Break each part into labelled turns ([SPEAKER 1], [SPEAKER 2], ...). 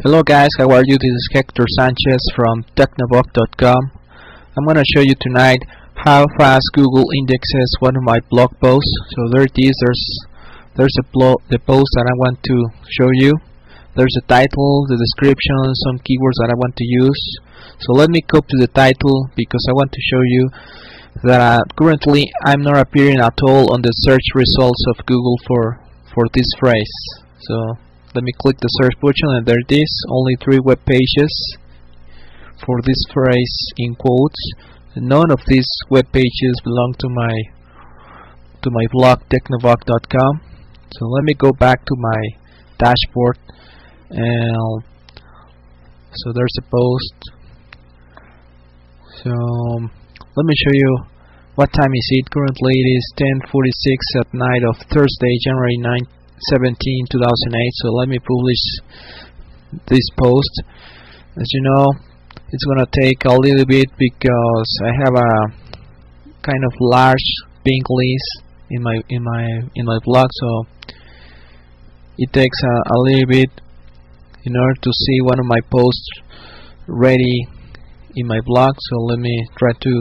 [SPEAKER 1] Hello guys, how are you? This is Hector Sanchez from Technobook.com. I'm gonna show you tonight how fast Google indexes one of my blog posts. So there it is. There's there's a the post that I want to show you. There's a title, the description, some keywords that I want to use. So let me copy the title because I want to show you that uh, currently I'm not appearing at all on the search results of Google for for this phrase. So let me click the search button and there it is. Only three web pages for this phrase in quotes. None of these web pages belong to my to my blog technobook.com so let me go back to my dashboard and so there's a post. So let me show you what time is it. Currently it is 10:46 at night of Thursday January 9 17 2008 so let me publish this post. As you know it's gonna take a little bit because I have a kind of large ping list in my in my in my blog. So it takes a, a little bit in order to see one of my posts ready in my blog. So let me try to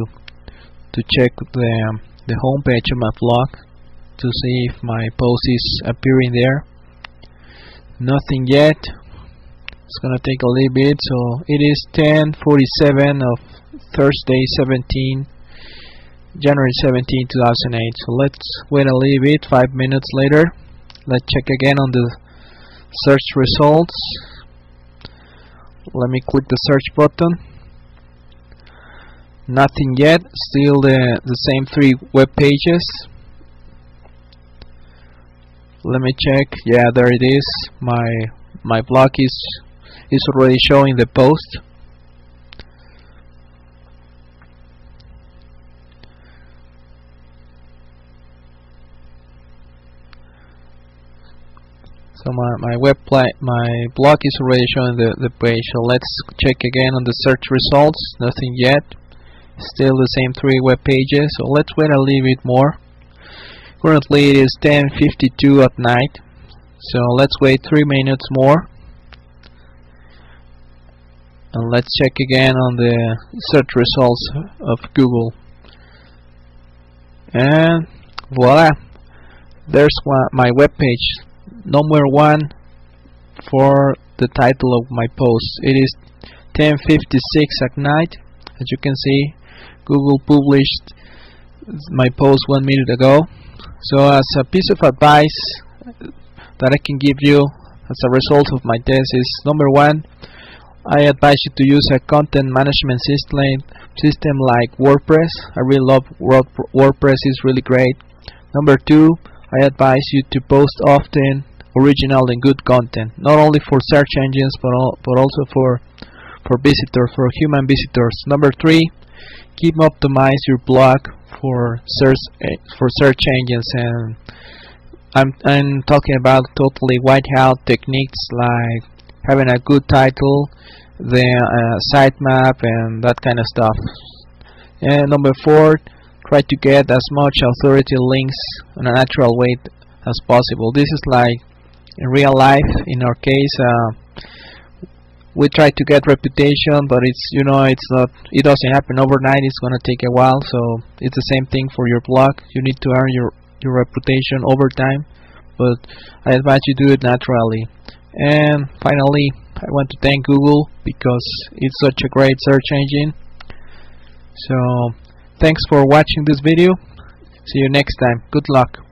[SPEAKER 1] to check the the home page of my blog to see if my post is appearing there. Nothing yet. It's gonna take a little bit so it is 10:47 of Thursday 17 January 17 2008 so let's wait a little bit five minutes later. Let's check again on the search results. Let me click the search button. Nothing yet. Still the the same three web pages let me check. Yeah there it is. My my blog is is already showing the post. So my, my web my blog is already showing the, the page. So let's check again on the search results. Nothing yet. Still the same three web pages. So let's wait a little bit more Currently it is 10.52 at night. So let's wait 3 minutes more. And let's check again on the search results of Google. And voila! There's my web page. Number one for the title of my post. It is 10.56 at night. As you can see, Google published my post one minute ago so as a piece of advice that I can give you as a result of my thesis, number one I advise you to use a content management system system like WordPress. I really love WordPress is really great. Number two I advise you to post often original and good content not only for search engines but, but also for for visitors for human visitors. Number three keep optimize your blog for search for search engines and I'm, I'm talking about totally white hat techniques like having a good title the uh, sitemap and that kind of stuff. And number four try to get as much authority links in a natural way as possible. This is like in real life in our case uh, we try to get reputation but it's you know it's not it doesn't happen overnight. It's gonna take a while. So it's the same thing for your blog. You need to earn your your reputation over time. But I advise you do it naturally. And finally I want to thank Google because it's such a great search engine. So thanks for watching this video. See you next time. Good luck